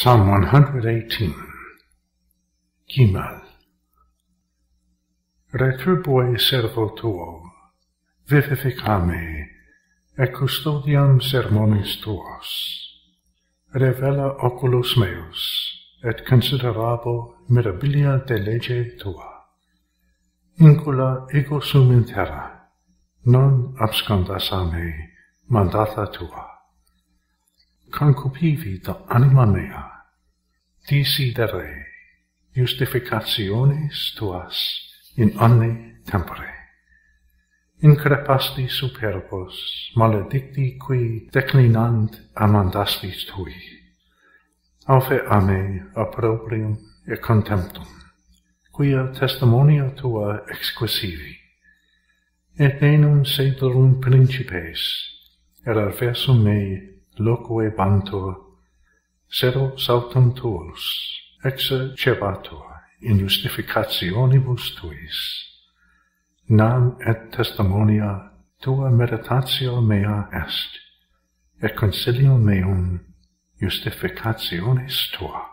Psalm 118 Gimal Retribue servo tuo, vivificame, et custodiam sermonis tuos. Revela oculus meus, et considerabo mirabilia de lege tua. Incula ego sum in terra, non abscondas a me mandata tua concupivi da anima mea, desidere justificationes tuas in anne tempore. Increpasti superbos, maledicti qui declinant amandastis tui, aufe a me opprobrium e contemptum, quia testimonia tua exquisivi, et enum sedurum principes, erarversum mei loque bantur, sero saltum tuus, exe cebatur in justificationibus tuis. Nam et testimonia tua meditatio mea est, et consilium meum justificationis tua.